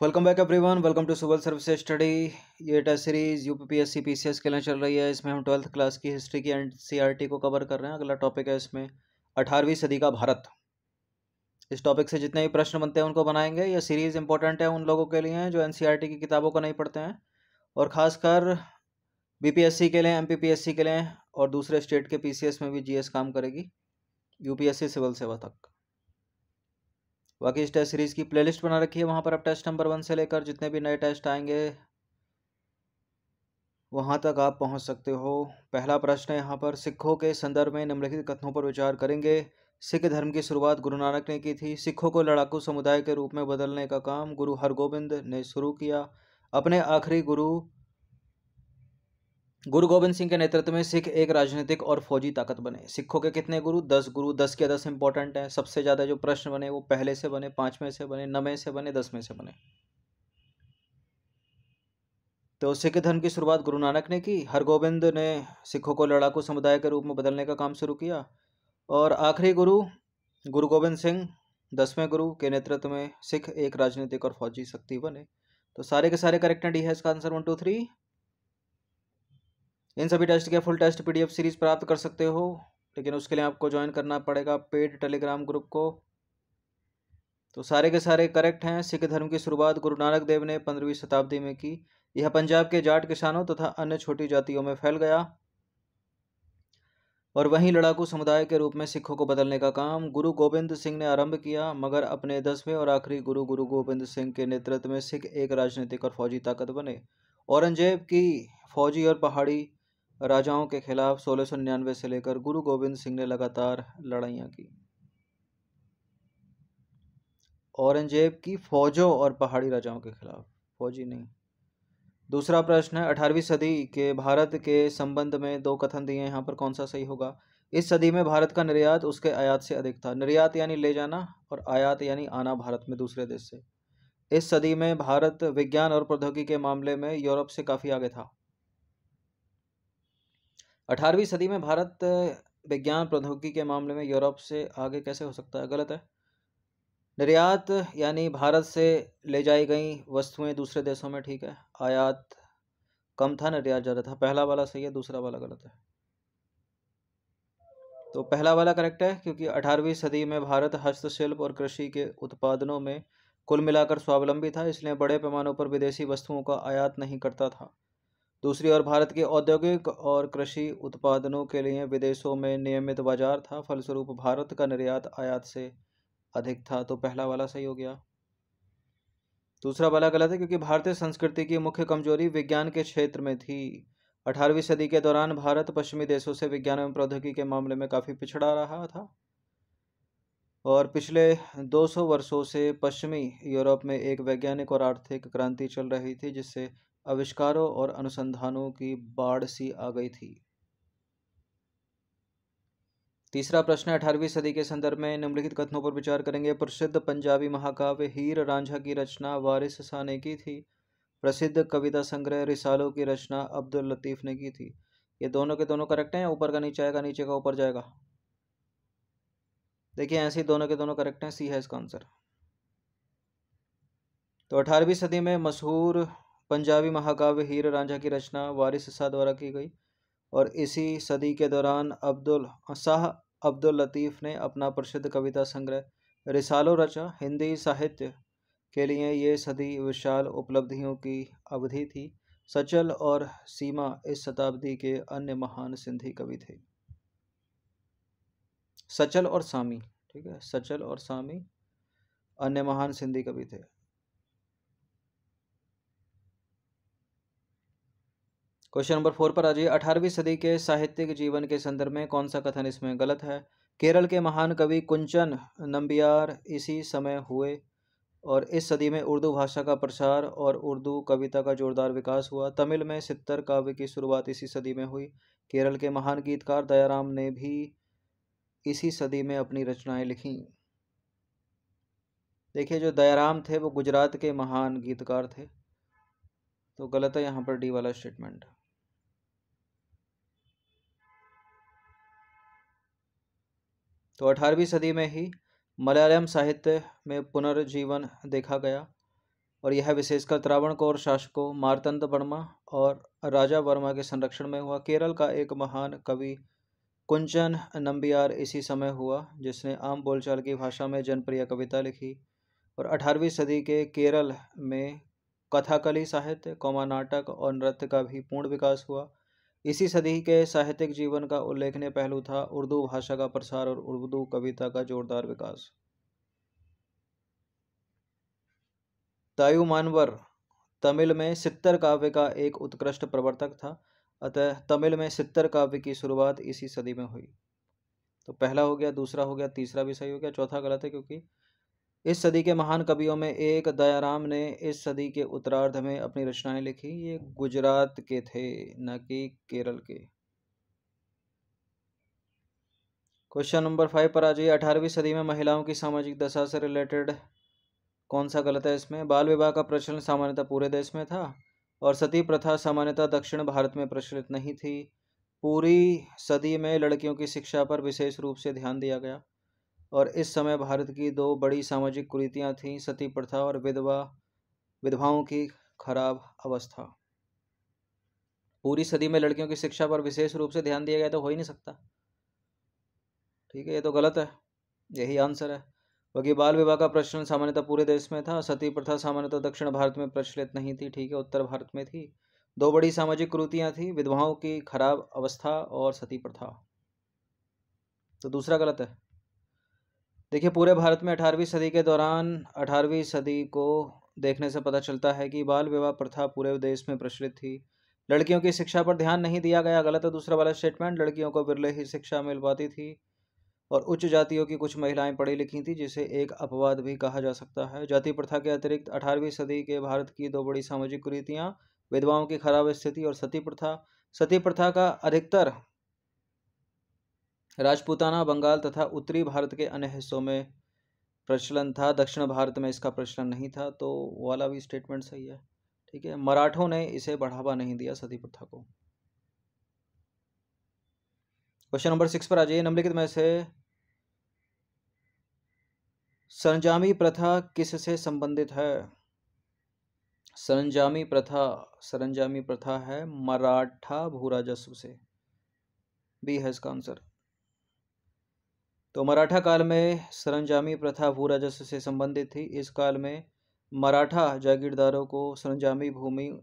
Welcome back everyone welcome to civil service study ये test series U P S C P C S के लिए चल रही है। इसमें हम ट्वेल्थ क्लास की हिस्ट्री की एन सी आर टी को कवर कर रहे हैं। अगला टॉपिक है इसमें अठारहवीं सदी का भारत। इस टॉपिक से जितने भी प्रश्न बनते हैं, उनको बनाएँगे। ये सीरीज़ इंपॉर्टेंट है उन लोगों के लिए जो एन टी की किताबों को नहीं पढ़ते हैं। और ख़ासकर बी पी एस सी के लिए M P P S C के लिए और दूसरे स्टेट के पी सी एस में भी जी एस काम करेगी। यू सिविल सेवा तक। बाकी इस टेस्ट सीरीज़ की प्लेलिस्ट बना रखी है, वहाँ पर आप टेस्ट नंबर वन से लेकर जितने भी नए टेस्ट आएँगे, वहाँ तक आप पहुँच सकते हो। पहला प्रश्न यहाँ पर, सिखों के संदर्भ में निम्नलिखित कथनों पर विचार करेंगे। सिख धर्म की शुरुआत गुरु नानक ने की थी। सिखों को लड़ाकू समुदाय के रूप में बदलने का काम गुरु हरगोबिंद ने शुरू किया। अपने आखिरी गुरु गुरु गोविंद सिंह के नेतृत्व में सिख एक राजनीतिक और फौजी ताकत बने। सिखों के कितने गुरु? दस गुरु, दस के दस इंपॉर्टेंट हैं। सबसे ज़्यादा जो प्रश्न बने, वो पहले से बने पाँच में से बने, नवे से बने दस में से बने। तो सिख धर्म की शुरुआत गुरु नानक ने की। हरगोबिंद ने सिखों को लड़ाकू समुदाय के रूप में बदलने का काम शुरू किया। और आखिरी गुरु गुरु गोविंद सिंह, दसवें गुरु के नेतृत्व में सिख एक राजनीतिक और फौजी शक्ति बने। तो सारे के सारे करेक्ट डी है इसका आंसर वन टू थ्री इन सभी टेस्ट के फुल टेस्ट पीडीएफ सीरीज़ प्राप्त कर सकते हो, लेकिन उसके लिए आपको ज्वाइन करना पड़ेगा पेड टेलीग्राम ग्रुप को। तो सारे के सारे करेक्ट हैं, सिख धर्म की शुरुआत गुरु नानक देव ने पंद्रहवीं शताब्दी में की। यह पंजाब के जाट किसानों तथा तो अन्य छोटी जातियों में फैल गया। और वहीं लड़ाकू समुदाय के रूप में सिखों को बदलने का काम गुरु गोविंद सिंह ने आरंभ किया, मगर अपने दसवें और आखिरी गुरु गुरु गोविंद सिंह के नेतृत्व में सिख एक राजनीतिक और फौजी ताकत बने। औरंगज़ेब की फौजी और पहाड़ी राजाओं के खिलाफ सोलह सौ निन्यानवे से लेकर गुरु गोविंद सिंह ने लगातार लड़ाइयाँ की। औरंगज़ेब की फौजों और पहाड़ी राजाओं के खिलाफ। फौजी नहीं। दूसरा प्रश्न है, अठारहवीं सदी के भारत के संबंध में दो कथन दिए यहाँ पर कौन सा सही होगा? इस सदी में भारत का निर्यात उसके आयात से अधिक था। निर्यात यानी ले जाना और आयात यानी आना भारत में दूसरे देश से। इस सदी में भारत विज्ञान और प्रौद्योगिकी के मामले में यूरोप से काफ़ी आगे था। अठारहवीं सदी में भारत विज्ञान प्रौद्योगिकी के मामले में यूरोप से आगे कैसे हो सकता है? गलत है। निर्यात यानी भारत से ले जाई गई वस्तुएँ दूसरे देशों में ठीक है। आयात कम था, निर्यात ज़्यादा था। पहला वाला सही है, दूसरा वाला गलत है। तो पहला वाला करेक्ट है, क्योंकि अठारहवीं सदी में भारत हस्तशिल्प और कृषि के उत्पादनों में कुल मिलाकर स्वावलंबी था, इसलिए बड़े पैमानों पर विदेशी वस्तुओं का आयात नहीं करता था। दूसरी ओर भारत के औद्योगिक और कृषि उत्पादनों के लिए विदेशों में नियमित बाज़ार था, फलस्वरूप भारत का निर्यात आयात से अधिक था तो पहला वाला सही हो गया। दूसरा वाला गलत है क्योंकि भारतीय संस्कृति की मुख्य कमज़ोरी विज्ञान के क्षेत्र में थी। अठारहवीं सदी के दौरान भारत पश्चिमी देशों से विज्ञान एवं प्रौद्योगिकी के मामले में काफ़ी पिछड़ा रहा था। और पिछले 200 वर्षों से पश्चिमी यूरोप में एक वैज्ञानिक और आर्थिक क्रांति चल रही थी, जिससे आविष्कारों और अनुसंधानों की बाढ़ सी आ गई थी। तीसरा प्रश्न अठारहवीं सदी के संदर्भ में निम्नलिखित कथनों पर विचार करेंगे। प्रसिद्ध पंजाबी महाकाव्य हीर रांझा की रचना वारिस शाह ने की थी। प्रसिद्ध कविता संग्रह रिसालों की रचना अब्दुल लतीफ़ ने की थी। ये दोनों के दोनों करेक्ट हैं, ऊपर का नीचे आएगा, नीचे का ऊपर जाएगा। देखिए, ऐसे ही दोनों के दोनों करेक्ट हैं सी है इसका आंसर तो अठारहवीं सदी में मशहूर पंजाबी महाकाव्य हीर रांझा की रचना वारिस शाह द्वारा की गई और इसी सदी के दौरान अब्दुल, शाह अब्दुल लतीफ़ ने अपना प्रसिद्ध कविता संग्रह, रिसालो रचा। हिंदी साहित्य के लिए ये सदी विशाल उपलब्धियों की अवधि थी। सचल और सीमा इस शताब्दी के अन्य महान सिंधी कवि थे। सचल और सामी, ठीक है? सचल और सामी अन्य महान सिंधी कवि थे। क्वेश्चन नंबर फोर पर आ जाइए। अठारहवीं सदी के साहित्यिक जीवन के संदर्भ में कौन सा कथन इसमें गलत है? केरल के महान कवि कुंचन नंबियार इसी समय हुए और इस सदी में उर्दू भाषा का प्रसार और उर्दू कविता का जोरदार विकास हुआ। तमिल में सितर काव्य की शुरुआत इसी सदी में हुई। केरल के महान गीतकार दयाराम ने भी इसी सदी में अपनी रचनाएँ लिखी। देखिए, जो दयाराम थे, वो गुजरात के महान गीतकार थे। तो गलत है यहाँ पर डी वाला स्टेटमेंट तो अठारहवीं सदी में ही मलयालम साहित्य में पुनर्जीवन देखा गया और यह विशेषकर त्रावणकोर शासकों मारतंद वर्मा और राजा वर्मा के संरक्षण में हुआ। केरल का एक महान कवि कुंचन नंबियार इसी समय हुआ, जिसने आम बोलचाल की भाषा में जनप्रिय कविता लिखी और 18वीं सदी के केरल में कथाकली साहित्य कौमा नाटक और नृत्य का भी पूर्ण विकास हुआ। इसी सदी के साहित्यिक जीवन का उल्लेखनीय पहलू था उर्दू भाषा का प्रसार और उर्दू कविता का जोरदार विकास। तायुमानवर, तमिल में सित्तर काव्य का एक उत्कृष्ट प्रवर्तक था, अतः तमिल में सित्तर काव्य की शुरुआत इसी सदी में हुई। तो पहला हो गया, दूसरा हो गया, तीसरा भी सही हो गया, चौथा गलत है क्योंकि इस सदी के महान कवियों में एक दयाराम ने इस सदी के उत्तरार्ध में अपनी रचनाएँ लिखी। ये गुजरात के थे, न कि केरल के। क्वेश्चन नंबर फाइव पर आ जाइए अठारहवीं सदी में महिलाओं की सामाजिक दशा से रिलेटेड कौन सा गलत है इसमें? बाल विवाह का प्रचलन सामान्यतः पूरे देश में था और सती प्रथा सामान्यतः दक्षिण भारत में प्रचलित नहीं थी। पूरी सदी में लड़कियों की शिक्षा पर विशेष रूप से ध्यान दिया गया। और इस समय भारत की दो बड़ी सामाजिक कुरीतियाँ थीं, सती प्रथा और विधवा, विधवाओं की खराब अवस्था। पूरी सदी में लड़कियों की शिक्षा पर विशेष रूप से ध्यान दिया गया तो हो ही नहीं सकता। ठीक है, ये तो गलत है, यही आंसर है। क्योंकि बाल विवाह का प्रचलन सामान्यतः पूरे देश में था, सती प्रथा सामान्यतः दक्षिण भारत में प्रचलित नहीं थी, ठीक है, उत्तर भारत में थी। दो बड़ी सामाजिक कुरूतियाँ थी, विधवाओं की खराब अवस्था और सती प्रथा। तो दूसरा गलत है। देखिए, पूरे भारत में अठारहवीं सदी के दौरान अठारहवीं सदी को देखने से पता चलता है कि बाल विवाह प्रथा पूरे देश में प्रचलित थी। लड़कियों की शिक्षा पर ध्यान नहीं दिया गया, गलत है दूसरा वाला स्टेटमेंट लड़कियों को बिरले ही शिक्षा मिल पाती थी और उच्च जातियों की कुछ महिलाएँ पढ़ी लिखी थी, जिसे एक अपवाद भी कहा जा सकता है। जाति प्रथा के अतिरिक्त अठारहवीं सदी के भारत की दो बड़ी सामाजिक कुरीतियाँ, विधवाओं की खराब स्थिति और सती प्रथा। सती प्रथा का अधिकतर राजपूताना, बंगाल तथा उत्तरी भारत के अन्य हिस्सों में प्रचलन था। दक्षिण भारत में इसका प्रचलन नहीं था तो वाला भी स्टेटमेंट सही है, ठीक है। मराठों ने इसे बढ़ावा नहीं दिया सती प्रथा को क्वेश्चन नंबर सिक्स पर आ जाइए। निम्नलिखित में से सरंजामी प्रथा किससे संबंधित है? सरंजामी प्रथा सरंजामी प्रथा है मराठा भू राजस्व से। बी है इसका आंसर तो मराठा काल में सरंजामी प्रथा भू राजस्व से संबंधित थी। इस काल में मराठा जागीरदारों को सरंजामी भूमि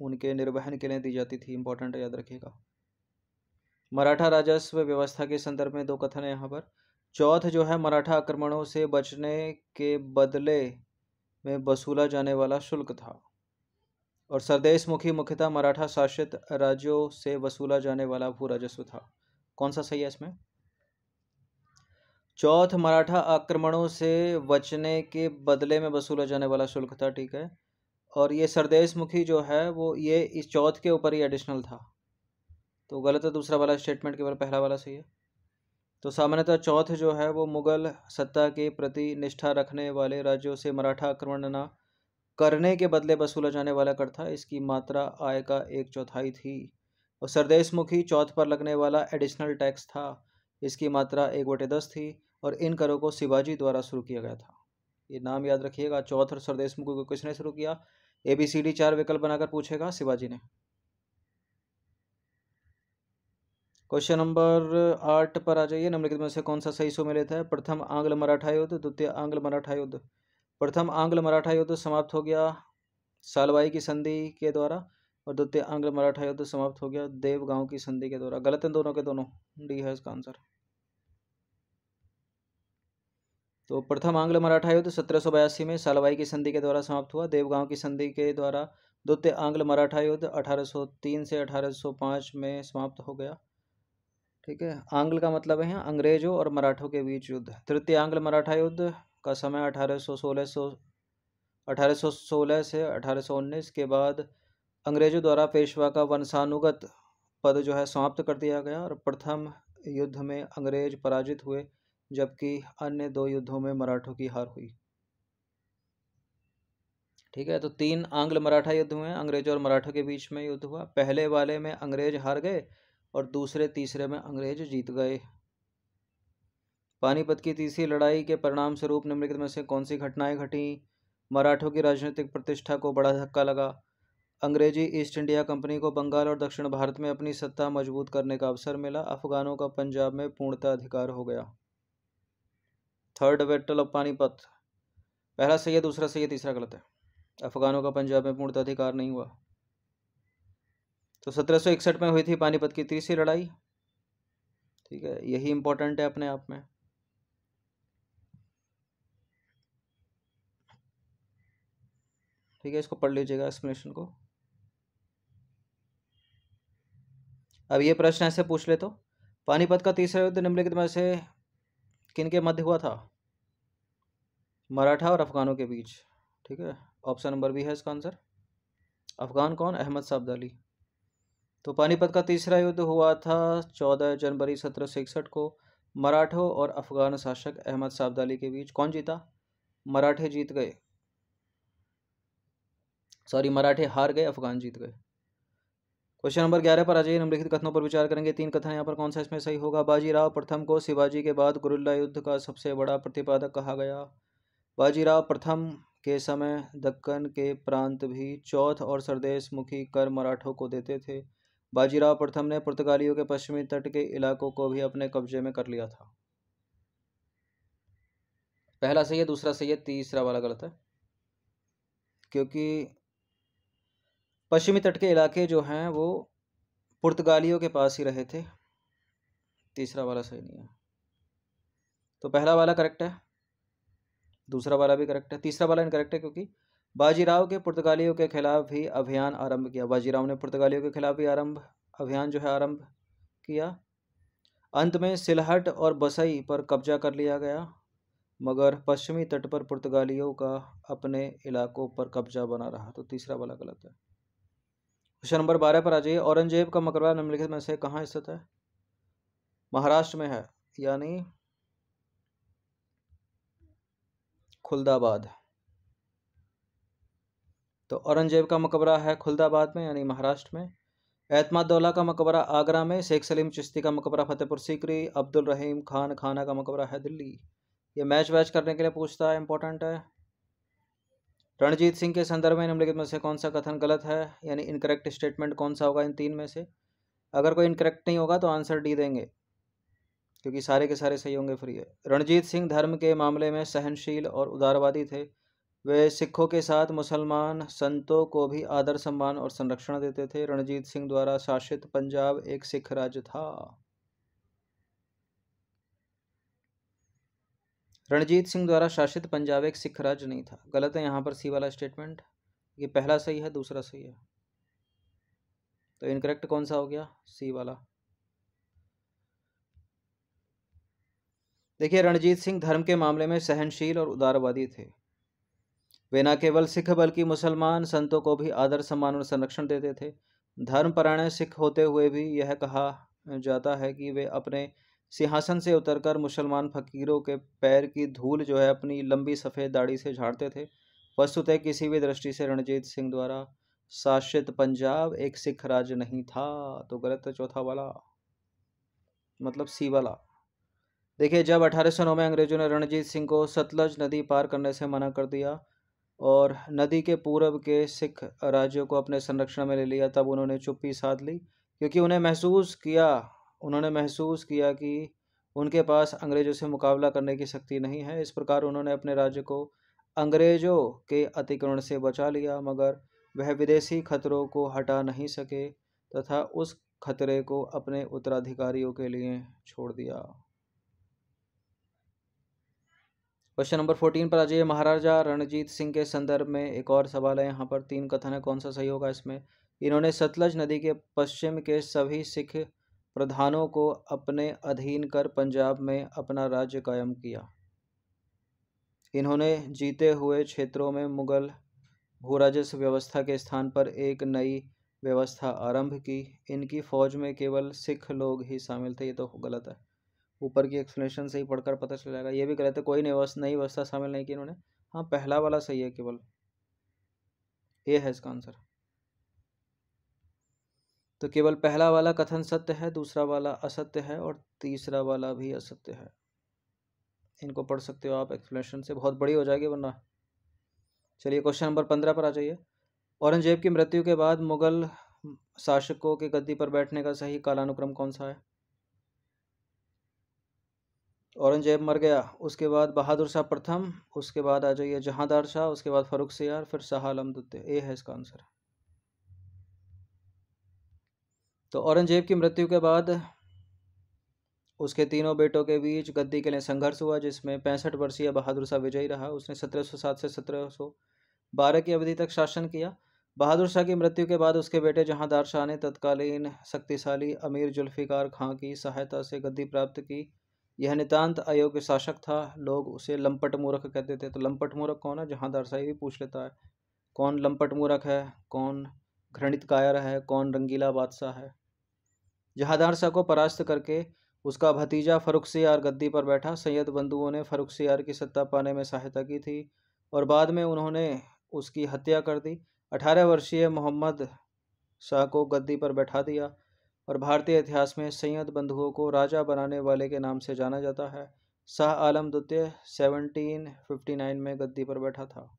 उनके निर्वहन के लिए दी जाती थी इंपॉर्टेंट याद रखिएगा। मराठा राजस्व व्यवस्था के संदर्भ में दो कथन है यहाँ पर। चौथ जो है, मराठा आक्रमणों से बचने के बदले में वसूला जाने वाला शुल्क था। और सरदेश मुखी मुख्यतः मराठा शासित राज्यों से वसूला जाने वाला भू राजस्व था। कौन सा सही है इसमें? चौथ मराठा आक्रमणों से बचने के बदले में वसूला जाने वाला शुल्क था, ठीक है? और ये सरदेश मुखी जो है, वो ये इस चौथ के ऊपर ही एडिशनल था। तो गलत है, दूसरा वाला स्टेटमेंट केवल पहला वाला सही है। तो सामान्यतः चौथ जो है, वो मुगल सत्ता के प्रति निष्ठा रखने वाले राज्यों से मराठा आक्रमण न करने के बदले वसूला जाने वाला कर था, इसकी मात्रा आय का एक चौथाई थी। और सरदेश मुखी चौथ पर लगने वाला एडिशनल टैक्स था, इसकी मात्रा एक बटे दस थी। और इन करों को शिवाजी द्वारा शुरू किया गया था। ये नाम याद रखिएगा, चौथ सरदेश मुख को किसने शुरू किया? ए बी सी डी चार विकल्प बनाकर पूछेगा शिवाजी ने। क्वेश्चन नंबर आठ पर आ जाइए। निम्नलिखित में से कौन सा सही सुमेलित है? प्रथम आंग्ल मराठा युद्ध, द्वितीय आंग्ल मराठा युद्ध। प्रथम आंग्ल मराठा युद्ध समाप्त हो गया सालवाई की संधि के द्वारा और द्वितीय आंग्ल मराठा युद्ध समाप्त हो गया देवगांव की संधि के द्वारा। गलत है दोनों के दोनों? डी है इसका आंसर तो प्रथम आंग्ल मराठा युद्ध सत्रह सौ बयासी में सालवाई की संधि के द्वारा समाप्त हुआ। देवगांव की संधि के द्वारा द्वितीय आंग्ल मराठा युद्ध 1803 से 1805 में समाप्त हो गया। ठीक है, आंग्ल का मतलब है अंग्रेज़ों और मराठों के बीच युद्ध। तृतीय आंग्ल मराठा युद्ध का समय 1816 सौ 1816 से 1819 के बाद अंग्रेज़ों द्वारा पेशवा का वंशानुगत पद जो है समाप्त कर दिया गया और प्रथम युद्ध में अंग्रेज़ पराजित हुए। जबकि अन्य दो युद्धों में मराठों की हार हुई। ठीक है तो तीन आंग्ल मराठा युद्ध हुए, अंग्रेज़ों और मराठों के बीच में युद्ध हुआ। पहले वाले में अंग्रेज़ हार गए और दूसरे तीसरे में अंग्रेज़ जीत गए। पानीपत की तीसरी लड़ाई के परिणाम स्वरूप निम्नलिखित में से कौन सी घटनाएँ घटी? मराठों की राजनीतिक प्रतिष्ठा को बड़ा धक्का लगा। अंग्रेज़ी ईस्ट इंडिया कंपनी को बंगाल और दक्षिण भारत में अपनी सत्ता मज़बूत करने का अवसर मिला। अफगानों का पंजाब में पूर्णतः अधिकार हो गया। Third battle of Panipat. पहला सही है, दूसरा सही है, तीसरा गलत है। अफगानों का पंजाब में पूर्णतः अधिकार नहीं हुआ। तो सत्रह सौ इकसठ में हुई थी पानीपत की तीसरी लड़ाई। ठीक है, यही इंपॉर्टेंट है अपने आप में। ठीक है, इसको पढ़ लीजिएगा एक्सप्लेनेशन को। अब ये प्रश्न ऐसे पूछ ले तो पानीपत का तीसरा युद्ध निम्नलिखित में से किन के मध्य हुआ था? मराठा और अफगानों के बीच, ठीक है? ऑप्शन नंबर बी है इसका आंसर। अफगान कौन? अहमद साहब साबदाली तो पानीपत का तीसरा युद्ध हुआ था चौदह जनवरी सत्रह सौ इकसठ को। मराठों और अफगान शासक अहमद साहब साबदाली के बीच कौन जीता? मराठे जीत गए। सॉरी, मराठे हार गए, अफगान जीत गए। क्वेश्चन नंबर ग्यारह पर आ जाइए। निम्नलिखित कथनों पर विचार करेंगे। तीन कथन यहाँ पर कौन सा इसमें सही होगा? बाजीराव प्रथम को शिवाजी के बाद गुरुल्ला युद्ध का सबसे बड़ा प्रतिपादक कहा गया। बाजीराव प्रथम के समय दक्कन के प्रांत भी चौथ और सरदेश मुखी कर मराठों को देते थे। बाजीराव प्रथम ने पुर्तगालियों के पश्चिमी तट के इलाकों को भी अपने कब्जे में कर लिया था। पहला सही है, दूसरा सही है, तीसरा वाला गलत है। क्योंकि पश्चिमी तट के इलाके जो हैं, वो पुर्तगालियों के पास ही रहे थे। तीसरा वाला सही नहीं है। तो पहला वाला करेक्ट है। दूसरा वाला भी करेक्ट है। तीसरा वाला इनकरेक्ट है क्योंकि बाजीराव के पुर्तगालियों के खिलाफ भी अभियान आरंभ किया। बाजीराव ने पुर्तगालियों के खिलाफ भी आरंभ, अभियान जो है आरंभ किया। अंत में सिलहट और बसई पर कब्जा कर लिया गया, मगर पश्चिमी तट पर पुर्तगालियों का अपने इलाकों पर कब्जा बना रहा। तो तीसरा वाला गलत है। क्वेश्चन नंबर बारह पर आ जाइए। औरंगज़ेब का मकबरा निम्नलिखित में से कहाँ स्थित है? महाराष्ट्र में है, यानी खुलदाबाद। तो औरंगज़ेब का मकबरा है खुलदाबाद में, यानी महाराष्ट्र में। एतमादौला का मकबरा आगरा में, शेख सलीम चिश्ती का मकबरा फतेहपुर सीकरी, अब्दुल रहीम खान खाना का मकबरा है दिल्ली। ये मैच वैच करने के लिए पूछता है इंपॉर्टेंट है। रणजीत सिंह के संदर्भ में निम्नलिखित में से कौन सा कथन गलत है, यानी इनकरेक्ट स्टेटमेंट कौन सा होगा इन तीन में से? अगर कोई इनकरेक्ट नहीं होगा तो आंसर डी देंगे, क्योंकि सारे के सारे सही होंगे फ्री है। रणजीत सिंह धर्म के मामले में सहनशील और उदारवादी थे। वे सिखों के साथ मुसलमान संतों को भी आदर सम्मान और संरक्षण देते थे। रणजीत सिंह द्वारा शासित पंजाब एक सिख राज्य था। रणजीत सिंह द्वारा शासित पंजाब एक सिख राज्य नहीं था। गलत है यहाँ पर सी वाला स्टेटमेंट ये पहला सही है, दूसरा सही है। तो इनकरेक्ट कौन सा हो गया? सी वाला। देखिए, रणजीत सिंह धर्म के मामले में सहनशील और उदारवादी थे। वे न केवल सिख बल्कि मुसलमान संतों को भी आदर, सम्मान और संरक्षण देते थे। धर्मपरायण सिख होते हुए भी यह कहा जाता है कि वे अपने सिंहासन से उतरकर मुसलमान फकीरों के पैर की धूल जो है अपनी लंबी सफ़ेद दाढ़ी से झाड़ते थे। वस्तुतः किसी भी दृष्टि से रणजीत सिंह द्वारा शासित पंजाब एक सिख राज्य नहीं था तो गलत है चौथा वाला मतलब सी वाला। देखिए, जब अठारह सौ नौ में अंग्रेज़ों ने रणजीत सिंह को सतलज नदी पार करने से मना कर दिया और नदी के पूरब के सिख राज्यों को अपने संरक्षण में ले लिया, तब उन्होंने चुप्पी साध ली, क्योंकि उन्हें महसूस किया उन्होंने महसूस किया कि उनके पास अंग्रेज़ों से मुकाबला करने की शक्ति नहीं है। इस प्रकार उन्होंने अपने राज्य को अंग्रेज़ों के अतिक्रमण से बचा लिया, मगर वह विदेशी खतरों को हटा नहीं सके तथा उस खतरे को अपने उत्तराधिकारियों के लिए छोड़ दिया। क्वेश्चन नंबर फोर्टीन पर आ जाइए महाराजा रणजीत सिंह के संदर्भ में एक और सवाल है। यहाँ पर तीन कथन है। कौन सा सही होगा इसमें? इन्होंने सतलज नदी के पश्चिम के सभी सिख प्रधानों को अपने अधीन कर पंजाब में अपना राज्य कायम किया। इन्होंने जीते हुए क्षेत्रों में मुगल भूराजस्व व्यवस्था के स्थान पर एक नई व्यवस्था आरंभ की। इनकी फौज में केवल सिख लोग ही शामिल थे, ये तो गलत है। ऊपर की एक्सप्लेनेशन से ही पढ़कर पता चल जाएगा। ये भी गलत है, कोई नई व्यवस्था शामिल नहीं की इन्होंने। हाँ पहला वाला सही है केवल। ये है इसका आंसर तो केवल पहला वाला कथन सत्य है, दूसरा वाला असत्य है और तीसरा वाला भी असत्य है। इनको पढ़ सकते हो आप एक्सप्लेनेशन से बहुत बड़ी हो जाएगी वरना। चलिए क्वेश्चन नंबर पंद्रह पर आ जाइए। औरंगज़ेब की मृत्यु के बाद मुगल शासकों के गद्दी पर बैठने का सही कालानुक्रम कौन सा है? औरंगज़ेब मर गया, उसके बाद बहादुर शाह प्रथम, उसके बाद आ जाइए जहांदार शाह, उसके बाद फरुख सियार, फिर शाह आलम द्वितीय। ए है इसका आंसर तो औरंगज़ेब की मृत्यु के बाद उसके तीनों बेटों के बीच गद्दी के लिए संघर्ष हुआ, जिसमें पैंसठ वर्षीय बहादुर शाह विजयी रहा। उसने 1707 से 1712 की अवधि तक शासन किया। बहादुर शाह की मृत्यु के बाद उसके बेटे जहांदार शाह ने तत्कालीन शक्तिशाली अमीर जुल्फ़िकार खां की सहायता से गद्दी प्राप्त की। यह नितांत अयोग्य शासक था। लोग उसे लंपट मूर्ख कहते थे। तो लंपट मूर्ख कौन है? जहांदार शाह भी पूछ लेता है। कौन लंपट मूर्ख है? कौन घृणित कायर है? कौन रंगीला बादशाह है? जहांदार शाह को परास्त करके उसका भतीजा फरुख सियार गद्दी पर बैठा। सैयद बंधुओं ने फरुख सियार की सत्ता पाने में सहायता की थी और बाद में उन्होंने उसकी हत्या कर दी। अठारह वर्षीय मोहम्मद शाह को गद्दी पर बैठा दिया और भारतीय इतिहास में सैयद बंधुओं को राजा बनाने वाले के नाम से जाना जाता है। शाह आलम द्वितीय, सेवनटीन फिफ्टी नाइन में गद्दी पर बैठा था।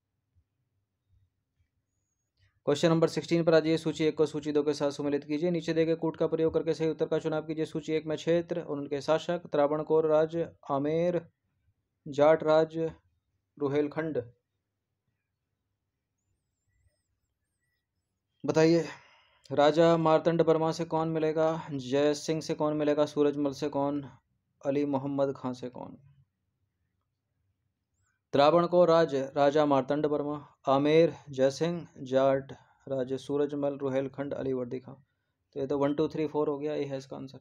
क्वेश्चन नंबर सिक्सटीन पर आइए सूची एक को सूची दो के साथ सुमिलित कीजिए। नीचे देखे कूट का प्रयोग करके सही उत्तर का चुनाव कीजिए। सूची एक में क्षेत्र, और उनके शासक त्रावणकोर राज्य आमेर, जाट राज्य रुहेलखंड। बताइए, राजा मारतंड वर्मा से कौन मिलेगा? जय सिंह से कौन मिलेगा? सूरजमल से कौन? अली मोहम्मद खान से कौन? त्रावण को राज, राजा मारतंड वर्मा, आमेर, जयसिंह, जाट, राज सूरजमल, रुहेलखंड अली वर्दी खान तो ये तो वन टू थ्री फोर हो गया, ये है इसका आंसर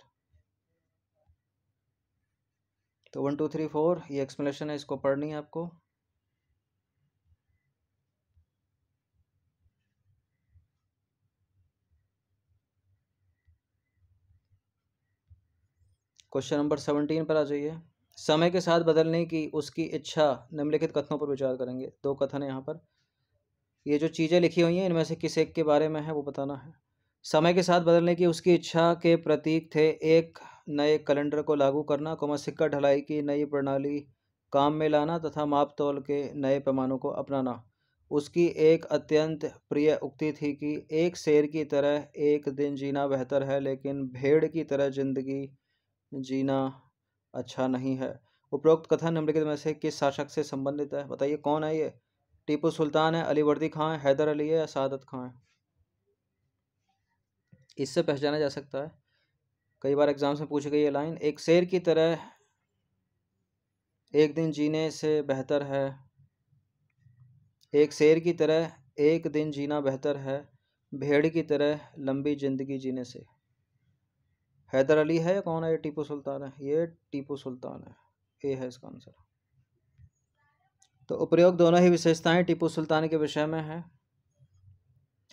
तो वन टू थ्री फोर ये एक्सप्लेनेशन है, इसको पढ़नी है आपको। क्वेश्चन नंबर सेवनटीन पर आ जाइए। समय के साथ बदलने की उसकी इच्छा निम्नलिखित कथनों पर विचार करेंगे। दो कथन यहाँ पर। ये जो चीज़ें लिखी हुई हैं, इनमें से किस एक के बारे में है, वो बताना है। समय के साथ बदलने की उसकी इच्छा के प्रतीक थे एक नए कैलेंडर को लागू करना, कोमा सिक्का ढलाई की नई प्रणाली, काम में लाना तथा माप तोल के नए पैमानों को अपनाना। उसकी एक अत्यंत प्रिय उक्ति थी कि एक शेर की तरह एक दिन जीना बेहतर है, लेकिन भेड़ की तरह ज़िंदगी जीना अच्छा नहीं है। उपरोक्त कथन निम्नलिखित में से किस शासक से संबंधित है? बताइए, कौन है ये? टीपू सुल्तान है अलीवर्दी खां है, हैदर अली है या सादत खां है? इससे पहचाना जा सकता है। कई बार एग्ज़ाम्स में पूछी गई ये लाइन, एक शेर की तरह एक दिन जीने से बेहतर है। एक शेर की तरह एक दिन जीना बेहतर है। भेड़ की तरह लंबी ज़िंदगी जीने से। हैदर अली है या कौन है? ये टीपू सुल्तान है। ये टीपू सुल्तान है। ए है इसका आंसर। तो उपयोग दोनों ही विशेषताएँ टीपू सुल्तान के विषय में है।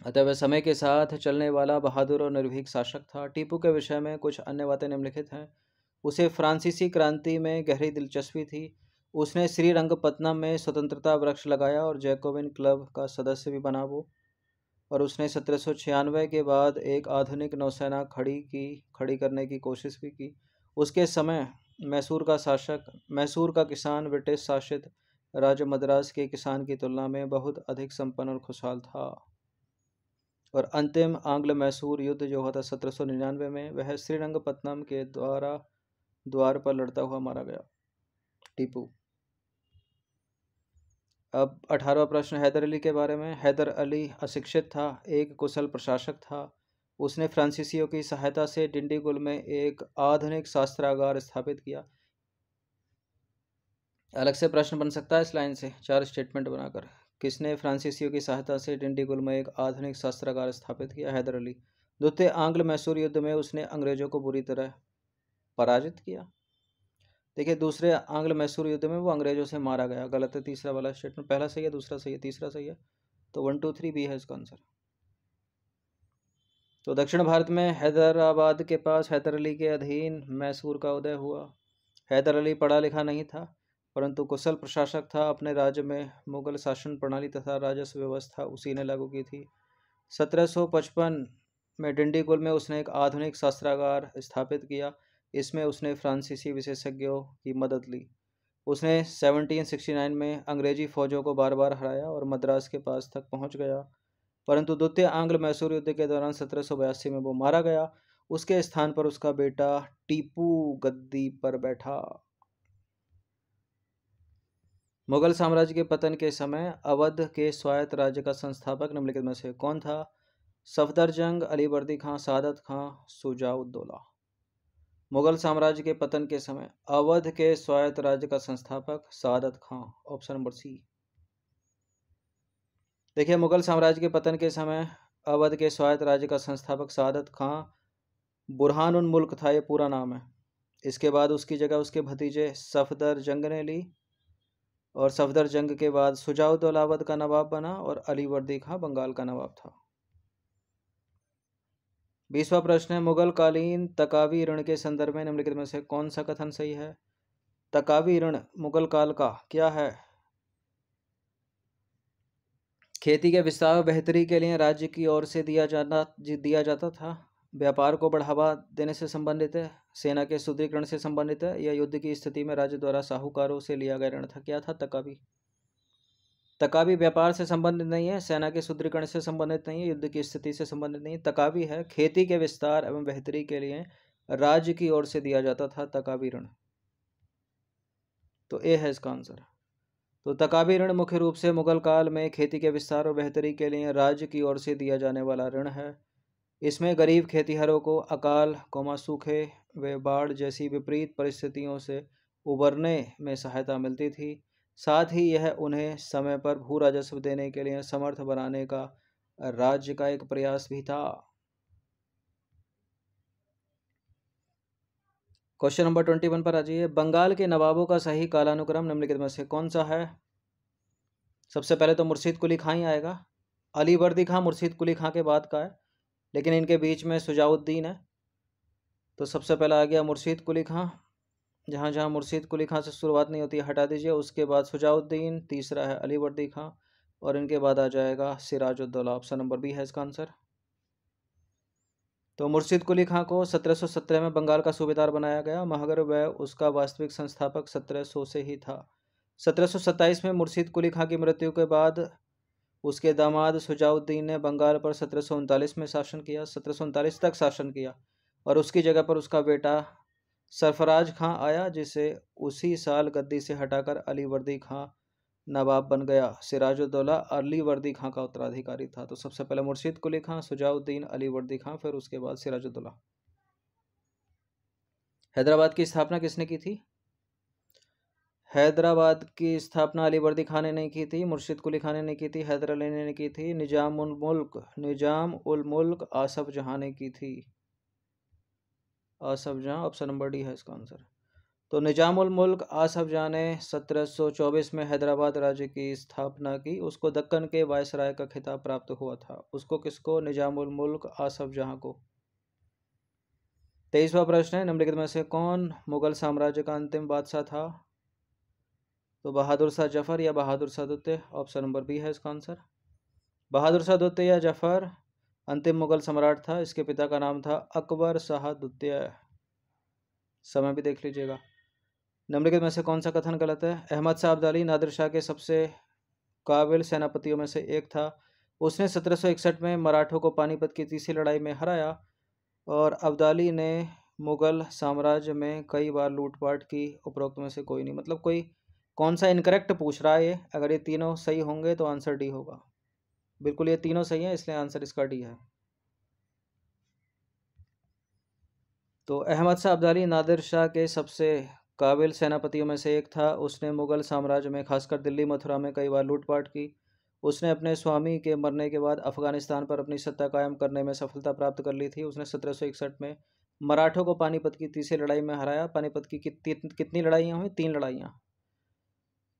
अतः वह समय के साथ चलने वाला बहादुर और निर्भीक शासक था। टीपू के विषय में कुछ अन्य बातें निम्नलिखित हैं। उसे फ्रांसीसी क्रांति में गहरी दिलचस्पी थी। उसने श्रीरंगपत्तनम में स्वतंत्रता वृक्ष लगाया और जैकोबिन क्लब का सदस्य भी बना वो। और उसने सत्रह सौ छियानवे के बाद एक आधुनिक नौसेना खड़ी की, खड़ी करने की कोशिश भी की। उसके समय मैसूर का शासक, मैसूर का किसान ब्रिटिश शासित राज्य मद्रास के किसान की तुलना में बहुत अधिक संपन्न और खुशहाल था। और अंतिम आंग्ल मैसूर युद्ध जो हुआ था सत्रह सौ निन्यानवे में, वह श्रीरंगपत्तनम के द्वारा, द्वार पर लड़ता हुआ मारा गया। टीपू अब अठारहवा प्रश्न हैदर अली के बारे में। हैदर अली अशिक्षित था, एक कुशल प्रशासक था। उसने फ्रांसीसियों की सहायता से डिंडीगुल में एक आधुनिक शास्त्रागार स्थापित किया। अलग से प्रश्न बन सकता है इस लाइन से, चार स्टेटमेंट बनाकर। किसने फ्रांसीसियों की सहायता से डिंडीगुल में एक आधुनिक शास्त्रागार स्थापित किया? हैदर अली। द्वितीय आंग्ल मैसूर युद्ध में उसने अंग्रेज़ों को बुरी तरह पराजित किया। देखिए, दूसरे आंग्ल मैसूर युद्ध में वो अंग्रेज़ों से मारा गया। गलत है, तीसरा वाला स्टेटमेंट पहला सही है, दूसरा सही है, तीसरा सही है। तो वन टू थ्री बी है इसका आंसर तो दक्षिण भारत में हैदराबाद के पास हैदर अली के अधीन मैसूर का उदय हुआ। हैदर अली पढ़ा लिखा नहीं था, परंतु कुशल प्रशासक था, अपने राज्य में मुगल शासन प्रणाली तथा राजस्व व्यवस्था उसी ने लागू की थी। 1755 में डिंडीगुल में उसने एक आधुनिक शास्त्रागार स्थापित किया। इसमें उसने फ्रांसीसी विशेषज्ञों की मदद ली। उसने 1769 में अंग्रेज़ी फौजों को बार बार हराया और मद्रास के पास तक पहुँच गया। परंतु द्वितीय आंग्ल मैसूर युद्ध के दौरान सत्रह सौ बयासी में वो मारा गया। उसके स्थान पर उसका बेटा टीपू गद्दी पर बैठा। मुगल साम्राज्य के पतन के समय अवध के स्वायत्त राज्य का संस्थापक निम्नलिखित में से कौन था? सफदरजंग, अलीवर्दी खां, सादत खां, सुजाउद्दौला। मुगल साम्राज्य के पतन के समय, अवध के स्वायत्त राज्य का संस्थापक सादत खां ऑप्शन नंबर सी देखिए, मुगल साम्राज्य के पतन के समय, अवध के स्वायत्त राज्य का संस्थापक सादत खां, बुरहान उन मुल्क था, ये पूरा नाम है। इसके बाद उसकी जगह उसके भतीजे सफदर जंग ने ली और सफदर जंग के बाद सुजाउद्दौलावद का नवाब बना और अली वर्दी खां बंगाल का नवाब था। बीसवा प्रश्न है मुगल कालीन तकावी ऋण के संदर्भ में निम्नलिखित में से कौन सा कथन सही है? तकावी ऋण मुगल काल का क्या है? खेती के विस्तार बेहतरी के लिए राज्य की ओर से दिया जाना दिया जाता था। व्यापार को बढ़ावा देने से संबंधित है, सेना के सुदृढ़ीकरण से संबंधित है, या युद्ध की स्थिति में राज्य द्वारा साहूकारों से लिया गया ऋण था, क्या था तकावी? तकावी व्यापार से संबंधित नहीं है, सेना के सुदृढ़ीकरण से संबंधित नहीं है, युद्ध की स्थिति से संबंधित नहीं है। तकावी है, खेती के विस्तार एवं बेहतरी के लिए राज्य की ओर से दिया जाता था तकावी ऋण। तो ए है इसका आंसर। तो तकावी ऋण मुख्य रूप से मुगल काल में खेती के विस्तार और बेहतरी के लिए राज्य की ओर से दिया जाने वाला ऋण है। इसमें गरीब खेतीहरों को अकाल, कोमा सूखे व बाढ़ जैसी विपरीत परिस्थितियों से उबरने में सहायता मिलती थी। साथ ही यह उन्हें समय पर भू राजस्व देने के लिए समर्थ बनाने का राज्य का एक प्रयास भी था। क्वेश्चन नंबर ट्वेंटी वन पर आ जाइए। बंगाल के नवाबों का सही कालानुक्रम निम्नलिखित में से कौन सा है? सबसे पहले तो मुर्शीद कुली खां ही आएगा। अली वर्दी खां मुर्शीद कुली खां के बाद का है, लेकिन इनके बीच में सुजाउद्दीन है। तो सबसे पहला आ गया मुर्शीद कुली खां। जहाँ जहाँ मुर्शीद कुली खां से शुरुआत नहीं होती, हटा दीजिए, उसके बाद सुजाउद्दीन, तीसरा है अली वर्दी खां, और इनके बाद आ जाएगा सिराजुद्दौला, ऑप्शन नंबर बी है इसका आंसर। तो मुर्शीद कुली खां को 1717 में बंगाल का सूबेदार बनाया गया, मगर वह उसका वास्तविक संस्थापक 1700 से ही था। 1727 में मुर्शीद कुली खां की मृत्यु के बाद उसके दामाद सुजाउद्दीन ने बंगाल पर सत्रह सौ उनतालीस में शासन किया, सत्रह सौ उनतालीस तक शासन किया, और उसकी जगह पर उसका बेटा सरफराज खां आया, जिसे उसी साल गद्दी से हटाकर अली वर्दी खां नवाब बन गया। सिराजुद्दौला अली वर्दी खां का उत्तराधिकारी था। तो सबसे पहले मुर्शीद कुली खां, सुजाउद्दीन अली वर्दी खां, फिर उसके बाद सिराजुद्दौला। हैदराबाद की स्थापना किसने की थी? हैदराबाद की स्थापना अली वर्दी खान ने नहीं की थी, मुर्शिद कुली खान ने नहीं की थी, हैदर अली ने की थी निज़ाम उल मुल्क निज़ाम उल मुल्क आसफ जहाँ ने की थी। आसफ जहाँ, ऑप्शन नंबर डी है इसका आंसर। तो निज़ाम उल मुल्क आसफ जहाँ ने 1724 में हैदराबाद राज्य की स्थापना की, उसको दक्कन के वायसराय का खिताब प्राप्त हुआ था। उसको किसको? निजामुल मुल्क, आसफ जहाँ को। तेईसवा प्रश्न है, निम्नलिखित में से कौन मुगल साम्राज्य का अंतिम बादशाह था? तो बहादुर शाह जफ़र या बहादुर शाह दुत्ते? ऑप्शन नंबर बी है इसका आंसर। बहादुर शाह दुत्ते या जफ़र? अंतिम मुगल सम्राट था। इसके पिता का नाम था अकबर शाह दुत्य समय भी देख लीजिएगा। निम्नलिखित में से कौन सा कथन गलत है? अहमद शाह अब्दाली, नादिर शाह के सबसे काबिल सेनापतियों में से एक था। उसने सत्रह सौ इकसठ में मराठों को पानीपत की तीसरी लड़ाई में हराया और अब्दाली ने मुग़ल साम्राज्य में कई बार लूटपाट की। उपरोक्त में से कोई नहीं। मतलब कोई कौन सा इनकरेक्ट पूछ रहा है ये? अगर ये तीनों सही होंगे तो आंसर डी होगा। बिल्कुल, ये तीनों सही हैं, इसलिए आंसर इसका डी है। तो अहमद शाह अब्दाली नादिर शाह के सबसे काबिल सेनापतियों में से एक था। उसने मुग़ल साम्राज्य में, खासकर दिल्ली, मथुरा में कई बार लूटपाट की। उसने अपने स्वामी के मरने के बाद अफ़गानिस्तान पर अपनी सत्ता कायम करने में सफलता प्राप्त कर ली थी। उसने सत्रह सौ इकसठ में मराठों को पानीपत की तीसरी लड़ाई में हराया। पानीपत की कितनी कितनी लड़ाइयाँ हुई? तीन लड़ाइयाँ।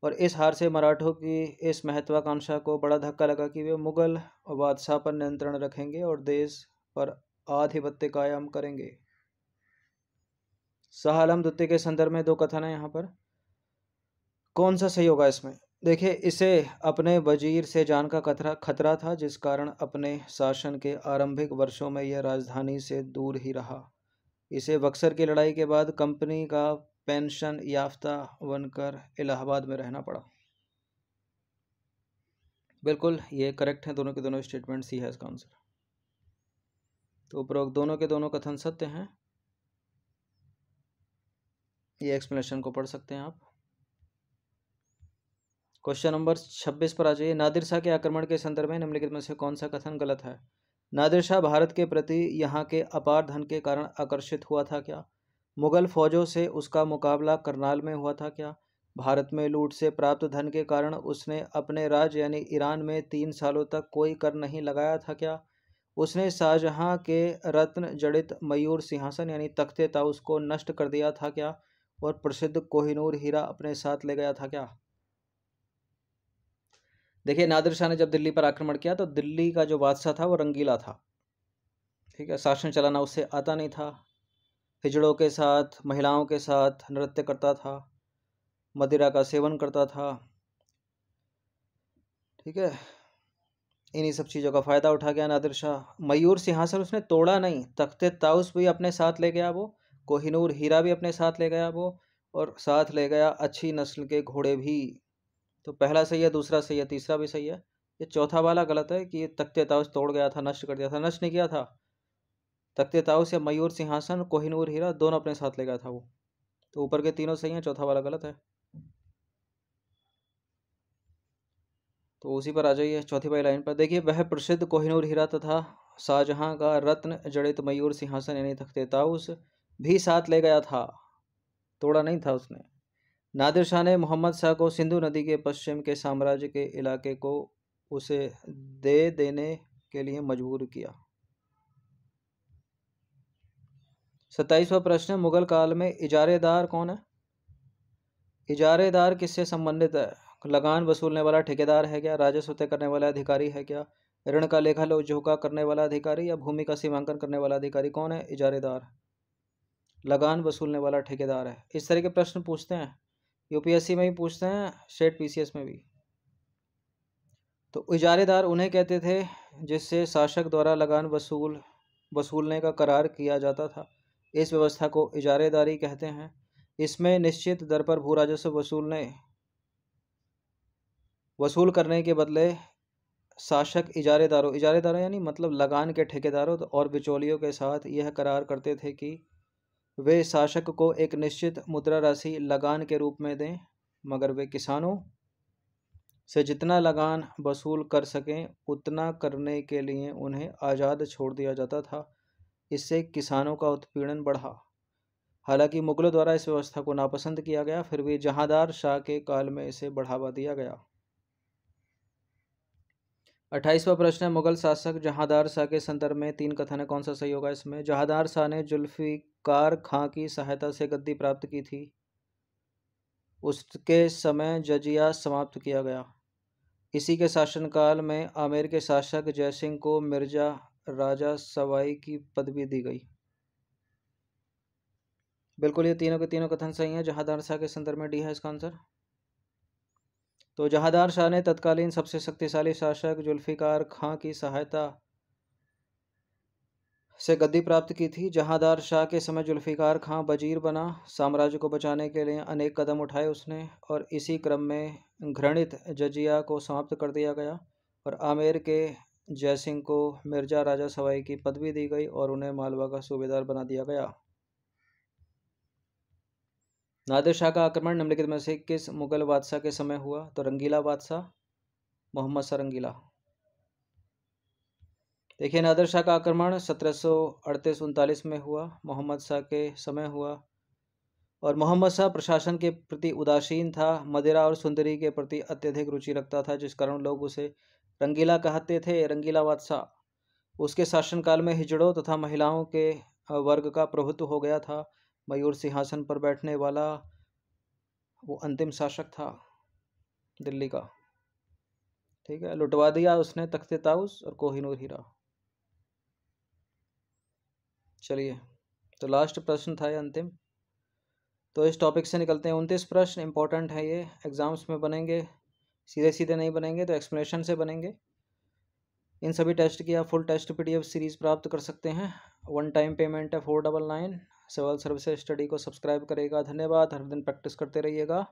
और इस हार से मराठों की इस महत्वाकांक्षा को बड़ा धक्का लगा कि वे मुग़ल बादशाह पर नियंत्रण रखेंगे और देश पर आधिपत्य कायम करेंगे। शाह आलम द्वितीय के संदर्भ में दो कथन है यहाँ पर। कौन सा सही होगा इसमें? देखिए, इसे अपने वज़ीर से जान का खतरा खतरा था, जिस कारण अपने शासन के आरंभिक वर्षों में यह राजधानी से दूर ही रहा। इसे बक्सर की लड़ाई के बाद कंपनी का पेंशन याफ्ता बनकर इलाहाबाद में रहना पड़ा। बिल्कुल, ये करेक्ट है, दोनों के दोनों स्टेटमेंट सी है इसका आंसर तो उपरोक्त दोनों के दोनों कथन सत्य हैं। ये एक्सप्लेनेशन को पढ़ सकते हैं आप। क्वेश्चन नंबर छब्बीस पर आ जाइए। नादिर शाह के आक्रमण के संदर्भ में निम्नलिखित में से कौन सा कथन गलत है? नादिर शाह, भारत के प्रति यहाँ के अपार धन के कारण आकर्षित हुआ था क्या? मुगल फौजों से उसका मुकाबला करनाल में हुआ था क्या? भारत में लूट से प्राप्त धन के कारण उसने अपने राज्य यानी ईरान में तीन सालों तक कोई कर नहीं लगाया था क्या? उसने शाहजहाँ के रत्न जड़ित मयूर सिंहासन यानी तख्ते ताउस को नष्ट कर दिया था क्या? और प्रसिद्ध कोहिनूर हीरा अपने साथ ले गया था क्या? देखिए, नादिर शाह ने जब दिल्ली पर आक्रमण किया तो दिल्ली का जो बादशाह था वो रंगीला था। ठीक है, शासन चलाना उससे आता नहीं था। हिजड़ों के साथ, महिलाओं के साथ नृत्य करता था, मदिरा का सेवन करता था। ठीक है? इन्हीं सब चीज़ों का फ़ायदा उठा गया नादिर शाह। मयूर सिंहासन उसने तोड़ा नहीं, तख्ते ताउस भी अपने साथ ले गया वो, कोहिनूर हीरा भी अपने साथ ले गया वो, और साथ ले गया अच्छी नस्ल के घोड़े भी। तो पहला सही है, दूसरा सही है, तीसरा भी सही है। ये चौथा वाला गलत है कि ये तख्ते ताउस तोड़ गया था, नष्ट कर दिया था, नष्ट नहीं किया था। तख्ते ताउस या मयूर सिंहासन, कोहिनूर हीरा दोनों अपने साथ ले गया था वो। तो ऊपर के तीनों सही हैं, चौथा वाला गलत है। तो उसी पर आ जाइए, चौथी वाली लाइन पर। देखिए, वह प्रसिद्ध कोहिनूर, हीरा तथा शाहजहां का रत्न, जड़ित मयूर सिंहासन, यानी तख्ते ताउस भी साथ ले गया था। तोड़ा नहीं था उसने। नादिर शाह ने मोहम्मद शाह को सिंधु नदी के पश्चिम के साम्राज्य के इलाके को उसे दे देने के लिए मजबूर किया। सत्ताईसवा प्रश्न, मुगल काल में इजारेदार कौन है? इजारेदार किससे संबंधित है? लगान वसूलने वाला ठेकेदार है क्या? राजस्व तय करने वाला अधिकारी है क्या? ऋण का लेखा जोखा करने वाला अधिकारी या भूमि का सीमांकन करने वाला अधिकारी कौन है? इजारेदार। लगान वसूलने वाला ठेकेदार है। इस तरह के प्रश्न पूछते हैं। यूपीएससी में भी पूछते हैं स्टेट पीसीएस में भी। तो इजारेदार उन्हें कहते थे जिससे शासक द्वारा लगान वसूल, वसूलने का करार किया जाता था। इस व्यवस्था को इजारेदारी कहते हैं। इसमें निश्चित दर पर भू राजस्व वसूलने वसूल करने के बदले शासक इजारेदारों इजारेदारों यानी मतलब लगान के ठेकेदारों और बिचौलियों के साथ यह करार करते थे कि वे शासक को एक निश्चित मुद्रा राशि लगान के रूप में दें, मगर वे किसानों से जितना लगान वसूल कर सकें, उतना करने के लिए उन्हें आज़ाद छोड़ दिया जाता था। इससे किसानों का उत्पीड़न बढ़ा। हालाँकि मुगलों द्वारा इस व्यवस्था को नापसंद किया गया, फिर भी जहांदार शाह के काल में इसे बढ़ावा दिया गया। अट्ठाईसवा प्रश्न है, मुगल शासक जहांदार शाह के संदर्भ में तीन कथन है। कौन सा सही होगा इसमें? जहांदार शाह ने जुल्फिकार खां की सहायता से गद्दी प्राप्त की थी। उसके समय जजिया समाप्त किया गया। इसी के शासनकाल में आमेर के शासक जयसिंह को मिर्ज़ा राजा सवाई की पदवी दी गई। बिल्कुल, ये तीनों के तीनों कथन सही हैं। जहांदार शाह के संदर्भ में डी है इसका आंसर। तो जहादार शाह ने तत्कालीन सबसे शक्तिशाली शासक जुल्फ़िकार खां की सहायता से गद्दी प्राप्त की थी। जहादार शाह के समय जुल्फ़िकार खां वज़ीर बना, साम्राज्य को बचाने के लिए अनेक कदम उठाए उसने और इसी क्रम में घृणित जजिया को समाप्त कर दिया गया और आमेर के जयसिंह को मिर्ज़ा राजा सवाई की पदवी दी गई और उन्हें मालवा का सूबेदार बना दिया गया। नादिर शाह का आक्रमण निम्नलिखित में से किस मुगल बादशाह के समय हुआ तो रंगीला बादशाह, मोहम्मद शाह रंगीला देखिए, नादिर शाह का आक्रमण सत्रह सौ अड़तीस, उनतालीस में हुआ, मोहम्मद शाह के समय हुआ। और मोहम्मद शाह प्रशासन के प्रति उदासीन था, मदिरा और सुंदरी के प्रति अत्यधिक रुचि रखता था, जिस कारण लोग उसे रंगीला कहते थे, रंगीला बादशाह। उसके शासनकाल में हिजड़ों तथा महिलाओं के वर्ग का प्रभुत्व हो गया था। मयूर सिंहासन पर बैठने वाला वो अंतिम शासक था, दिल्ली का। ठीक है, लुटवा दिया उसने तख्ते ताउस और कोहिनूर हीरा। चलिए तो लास्ट प्रश्न था ये अंतिम। तो इस टॉपिक से निकलते हैं, उनतीस प्रश्न इंपॉर्टेंट है ये एग्ज़ाम्स में बनेंगे। सीधे सीधे नहीं बनेंगे तो एक्सप्लेनेशन से बनेंगे। इन सभी टेस्ट की आप फुल टेस्ट पीडीएफ सीरीज़ प्राप्त कर सकते हैं। वन टाइम पेमेंट है four double nine civil services study को सब्सक्राइब करेगा। धन्यवाद। हर दिन प्रैक्टिस करते रहिएगा।